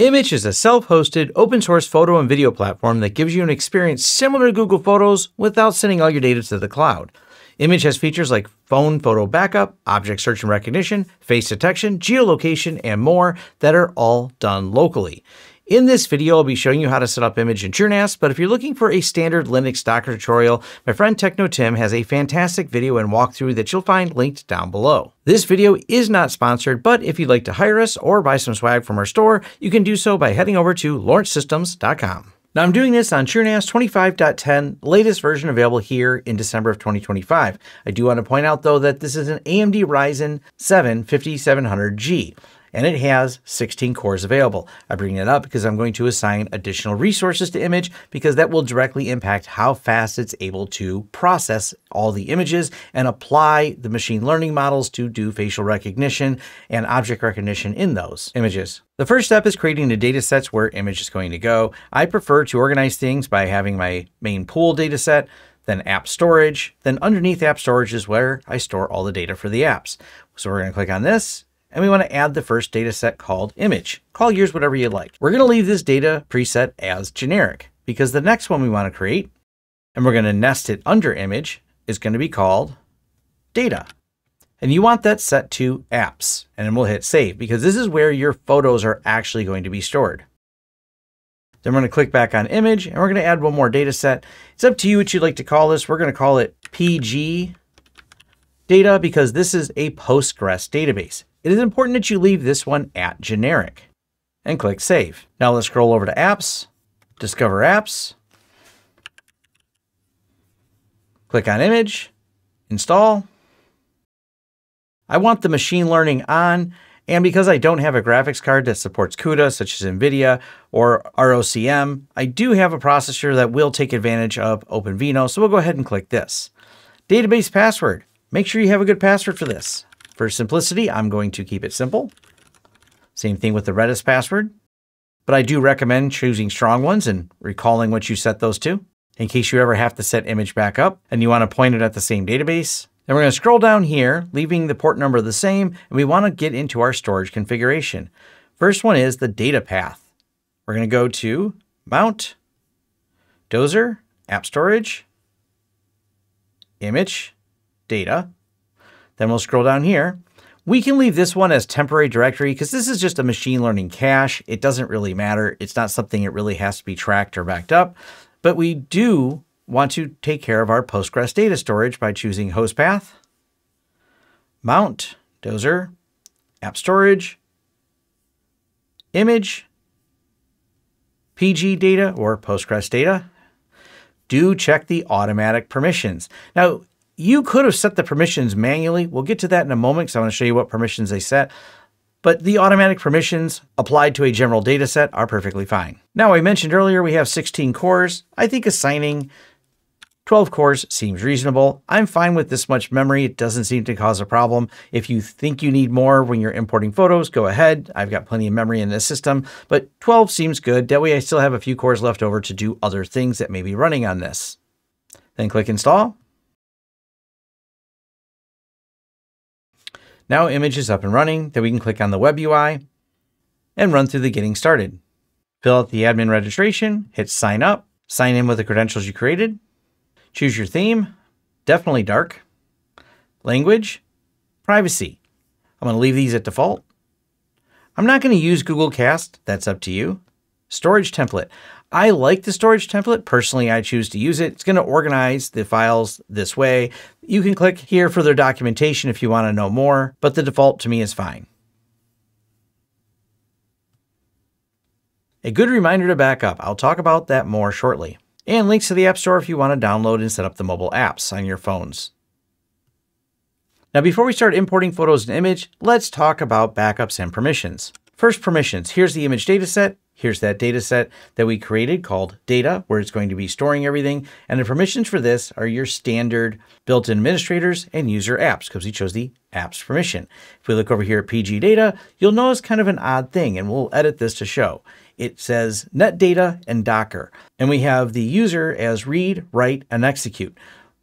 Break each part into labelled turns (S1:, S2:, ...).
S1: Immich is a self-hosted, open source photo and video platform that gives you an experience similar to Google Photos without sending all your data to the cloud. Immich has features like phone photo backup, object search and recognition, face detection, geolocation, and more that are all done locally. In this video, I'll be showing you how to set up Immich in TrueNAS, but if you're looking for a standard Linux Docker tutorial, my friend Techno Tim has a fantastic video and walkthrough that you'll find linked down below. This video is not sponsored, but if you'd like to hire us or buy some swag from our store, you can do so by heading over to lawrencesystems.com. Now I'm doing this on TrueNAS 25.10, latest version available here in December of 2025. I do want to point out though that this is an AMD Ryzen 7 5700G and it has 16 cores available. I bring it up because I'm going to assign additional resources to Immich because that will directly impact how fast it's able to process all the images and apply the machine learning models to do facial recognition and object recognition in those images. The first step is creating the data sets where Immich is going to go. I prefer to organize things by having my main pool data set, then app storage, then underneath app storage is where I store all the data for the apps. So we're going to click on this and we want to add the first data set called Immich. Call yours whatever you like. We're going to leave this data preset as generic because the next one we want to create, and we're going to nest it under Immich, is going to be called data. And you want that set to apps, and then we'll hit save because this is where your photos are actually going to be stored. Then we're going to click back on Immich and we're going to add one more data set. It's up to you what you'd like to call this. We're going to call it PG data because this is a Postgres database it is important that you leave this one at generic and click Save. Now let's scroll over to Apps, Discover Apps, click on Immich, Install. I want the machine learning on, and because I don't have a graphics card that supports CUDA, such as NVIDIA or ROCm, I do have a processor that will take advantage of OpenVINO, so we'll go ahead and click this. Database password. Make sure you have a good password for this. For simplicity, I'm going to keep it simple. Same thing with the Redis password. But I do recommend choosing strong ones and recalling what you set those to in case you ever have to set Immich back up and you want to point it at the same database. Then we're going to scroll down here, leaving the port number the same, and we want to get into our storage configuration. First one is the data path. We're going to go to Mount, Dozer, App Storage, Immich, Data, then we'll scroll down here. We can leave this one as temporary directory because this is just a machine learning cache. It doesn't really matter. It's not something that really has to be tracked or backed up. But we do want to take care of our Postgres data storage by choosing host path, mount, dozer, app storage, Immich, PG data or Postgres data. Do check the automatic permissions. Now, you could have set the permissions manually. We'll get to that in a moment because I want to show you what permissions they set. But the automatic permissions applied to a general data set are perfectly fine. Now, I mentioned earlier we have 16 cores. I think assigning 12 cores seems reasonable. I'm fine with this much memory. It doesn't seem to cause a problem. If you think you need more when you're importing photos, go ahead. I've got plenty of memory in this system, but 12 seems good. That way I still have a few cores left over to do other things that may be running on this. Then click install. Now Immich is up and running, then we can click on the web UI and run through the getting started. Fill out the admin registration, hit sign up, sign in with the credentials you created, choose your theme, definitely dark, language, privacy. I'm going to leave these at default. I'm not going to use Google Cast, that's up to you. Storage template. I like the storage template. Personally, I choose to use it. It's going to organize the files this way. You can click here for their documentation if you want to know more, but the default to me is fine. A good reminder to back up. I'll talk about that more shortly. And links to the App Store if you want to download and set up the mobile apps on your phones. Now, before we start importing photos and Immich, let's talk about backups and permissions. First, permissions. Here's the Immich dataset. Here's that data set that we created called data, where it's going to be storing everything. And the permissions for this are your standard built-in administrators and user apps, because we chose the apps permission. If we look over here at PG data, you'll notice kind of an odd thing, and we'll edit this to show. It says NetData and Docker, and we have the user as read, write, and execute.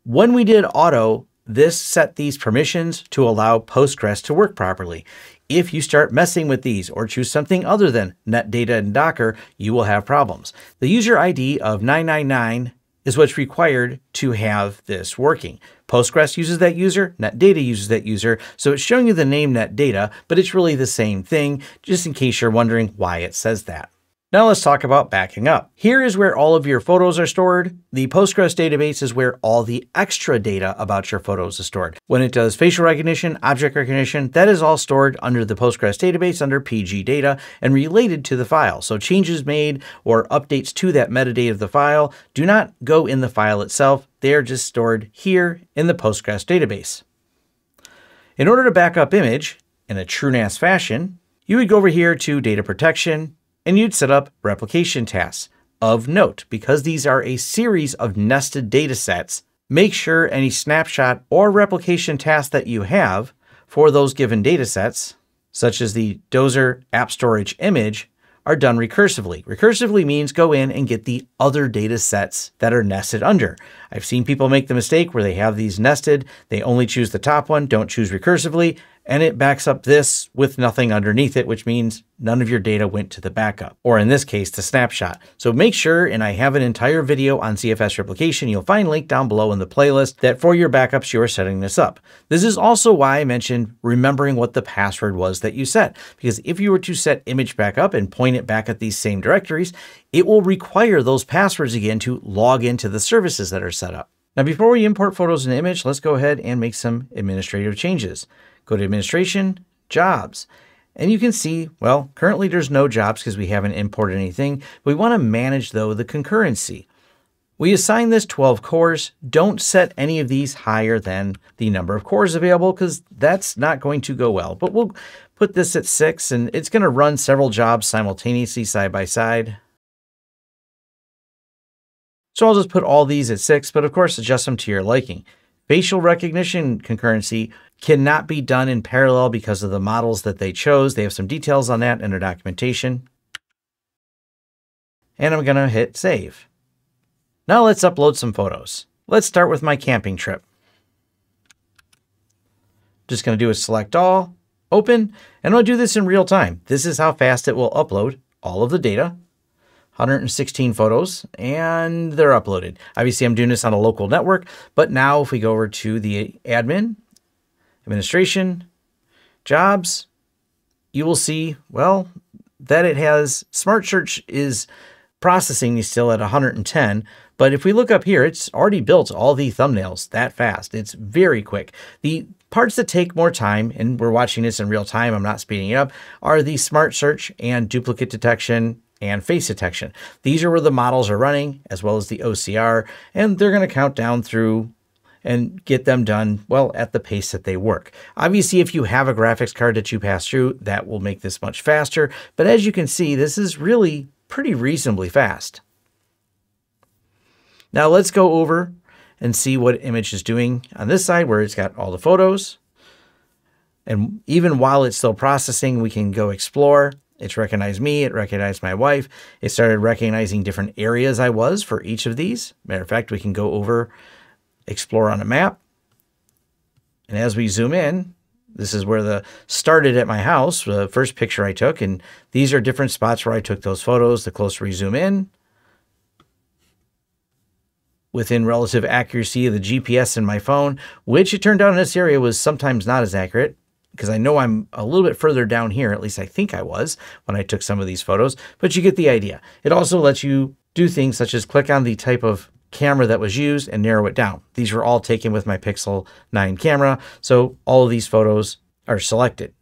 S1: When we did auto, this set these permissions to allow Postgres to work properly. If you start messing with these or choose something other than NetData and Docker, you will have problems. The user ID of 999 is what's required to have this working. Postgres uses that user, NetData uses that user, so it's showing you the name NetData, but it's really the same thing, just in case you're wondering why it says that. Now let's talk about backing up. Here is where all of your photos are stored. The Postgres database is where all the extra data about your photos is stored. When it does facial recognition, object recognition, that is all stored under the Postgres database under PG data and related to the file. So changes made or updates to that metadata of the file do not go in the file itself. They are just stored here in the Postgres database. In order to back up Immich in a TrueNAS fashion, you would go over here to data protection, and you'd set up replication tasks. Of note, because these are a series of nested data sets, make sure any snapshot or replication task that you have for those given data sets, such as the Dozer app storage Immich, are done recursively. Recursively means go in and get the other data sets that are nested under. I've seen people make the mistake where they have these nested, they only choose the top one, don't choose recursively, and it backs up this with nothing underneath it, which means none of your data went to the backup, or in this case, the snapshot. So make sure, and I have an entire video on ZFS replication, you'll find link down below in the playlist, that for your backups, you are setting this up. This is also why I mentioned remembering what the password was that you set, because if you were to set Immich backup and point it back at these same directories, it will require those passwords again to log into the services that are set up. Now, before we import photos and Immich, let's go ahead and make some administrative changes. Go to Administration, Jobs. And you can see, well, currently there's no jobs because we haven't imported anything. We want to manage, though, the concurrency. We assign this 12 cores. Don't set any of these higher than the number of cores available because that's not going to go well. But we'll put this at 6, and it's going to run several jobs simultaneously side by side. So I'll just put all these at 6, but of course adjust them to your liking. Facial recognition concurrency cannot be done in parallel because of the models that they chose. They have some details on that in their documentation. And I'm going to hit save. Now let's upload some photos. Let's start with my camping trip. Just going to do a select all, open, and I'll do this in real time. This is how fast it will upload all of the data. 116 photos and they're uploaded. Obviously, I'm doing this on a local network, but now if we go over to the admin, administration, jobs, you will see, well, that it has Smart Search is processing is still at 110. But if we look up here, it's already built all the thumbnails that fast. It's very quick. The parts that take more time, and we're watching this in real time, I'm not speeding it up, are the Smart Search and duplicate detection and face detection. These are where the models are running, as well as the OCR, and they're going to count down through and get them done, well, at the pace that they work. Obviously, if you have a graphics card that you pass through, that will make this much faster. But as you can see, this is really pretty reasonably fast. Now let's go over and see what Immich is doing on this side where it's got all the photos. And even while it's still processing, we can go explore it's recognized me, it recognized my wife. It started recognizing different areas I was for each of these. Matter of fact, we can go over, explore on a map. And as we zoom in, this is where the started at my house, the first picture I took. And these are different spots where I took those photos. The closer we zoom in, within relative accuracy of the GPS in my phone, which it turned out in this area was sometimes not as accurate because I know I'm a little bit further down here, at least I think I was when I took some of these photos, but you get the idea. It also lets you do things such as click on the type of camera that was used and narrow it down. These were all taken with my Pixel 9 camera, so all of these photos are selected.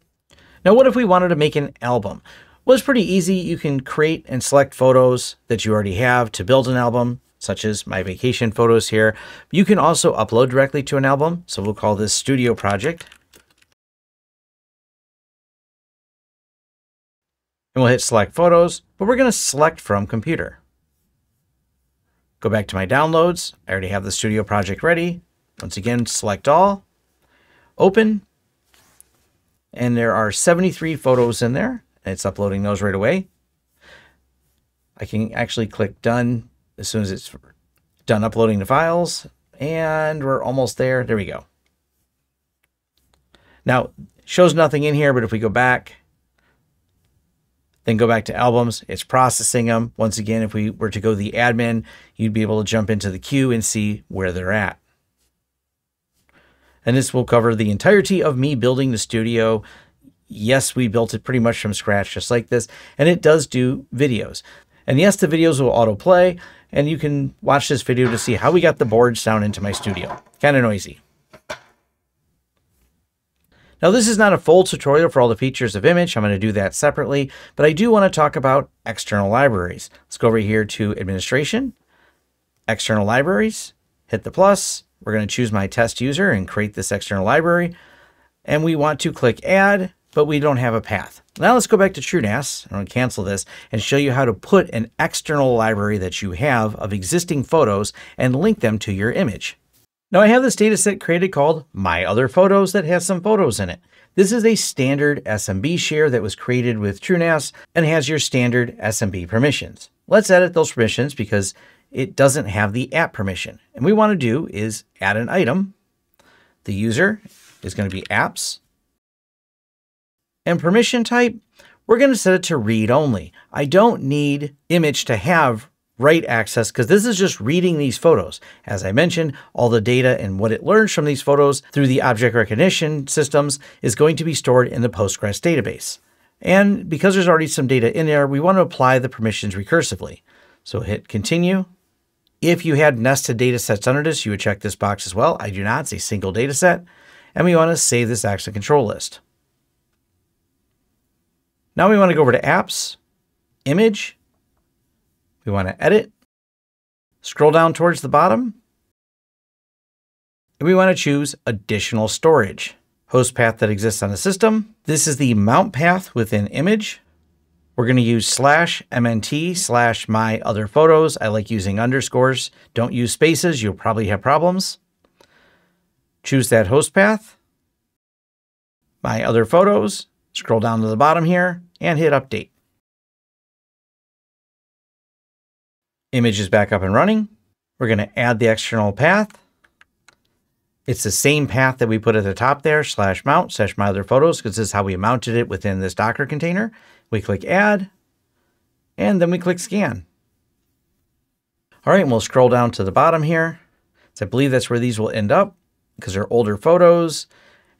S1: Now, what if we wanted to make an album? Well, it's pretty easy. You can create and select photos that you already have to build an album, such as my vacation photos here. You can also upload directly to an album, so we'll call this Studio Project. And we'll hit select photos, but we're going to select from computer. Go back to my downloads. I already have the studio project ready. Once again, select all, open, and there are 73 photos in there. It's uploading those right away. I can actually click done as soon as it's done uploading the files. And we're almost there. There we go. Now, Shows nothing in here, but if we go back, then go back to albums, it's processing them. Once again, if we were to go the admin, you'd be able to jump into the queue and see where they're at. And this will cover the entirety of me building the studio. Yes, we built it pretty much from scratch, just like this. And it does do videos. And yes, the videos will autoplay, and you can watch this video to see how we got the boards down into my studio. Kind of noisy. Now, this is not a full tutorial for all the features of Immich. I'm going to do that separately, but I do want to talk about external libraries. Let's go over here to Administration, External Libraries, hit the plus. We're going to choose my test user and create this external library. And we want to click Add, but we don't have a path. Now let's go back to TrueNAS. I'm going to cancel this and show you how to put an external library that you have of existing photos and link them to your Immich. Now I have this data set created called My Other Photos that has some photos in it. This is a standard SMB share that was created with TrueNAS and has your standard SMB permissions. Let's edit those permissions because it doesn't have the app permission. And we want to do is add an item. The user is going to be apps. And permission type, we're going to set it to read only. I don't need Immich to have write access because this is just reading these photos. As I mentioned, all the data and what it learns from these photos through the object recognition systems is going to be stored in the Postgres database. And because there's already some data in there, we want to apply the permissions recursively. So hit continue. If you had nested data sets under this, you would check this box as well. I do not, it's a single data set. And we want to save this access control list. Now we want to go over to apps, Immich, we want to edit, scroll down towards the bottom, and we want to choose additional storage. Host path that exists on the system. This is the mount path within Immich. We're going to use slash mnt slash my other photos. I like using underscores. Don't use spaces. You'll probably have problems. Choose that host path. My other photos. Scroll down to the bottom here and hit update. Immich is back up and running. We're going to add the external path. It's the same path that we put at the top there, slash mount, slash my other photos, because this is how we mounted it within this Docker container. We click add, and then we click scan. All right, and we'll scroll down to the bottom here. So I believe that's where these will end up because they're older photos.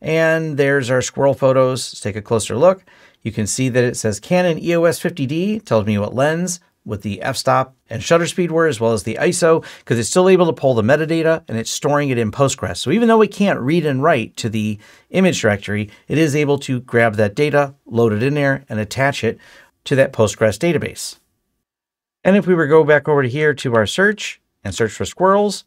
S1: And there's our squirrel photos. Let's take a closer look. You can see that it says Canon EOS 50D, tells me what lens, with the f-stop and shutter speed were, as well as the ISO, because it's still able to pull the metadata and it's storing it in Postgres. So even though we can't read and write to the image directory, it is able to grab that data, load it in there, and attach it to that Postgres database. And if we were to go back over here to our search and search for squirrels,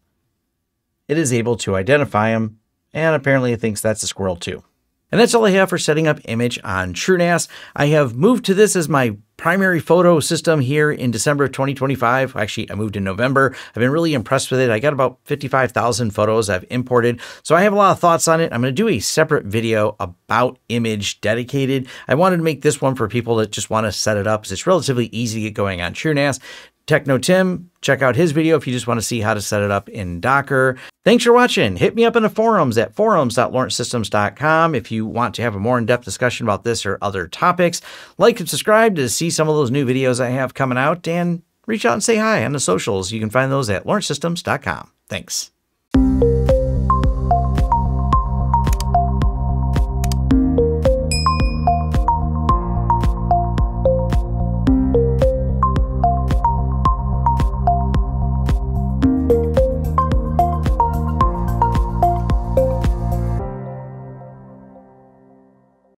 S1: it is able to identify them, and apparently it thinks that's a squirrel too. And that's all I have for setting up Immich on TrueNAS. I have moved to this as my primary photo system here in December of 2025. Actually, I moved in November. I've been really impressed with it. I got about 55,000 photos I've imported. So I have a lot of thoughts on it. I'm going to do a separate video about Immich dedicated. I wanted to make this one for people that just want to set it up. It's relatively easy to get going on TrueNAS. Techno Tim, check out his video if you just want to see how to set it up in Docker. Thanks for watching. Hit me up in the forums at forums.lawrencesystems.com if you want to have a more in-depth discussion about this or other topics. Like and subscribe to see some of those new videos I have coming out and reach out and say hi on the socials. You can find those at lawrencesystems.com. Thanks.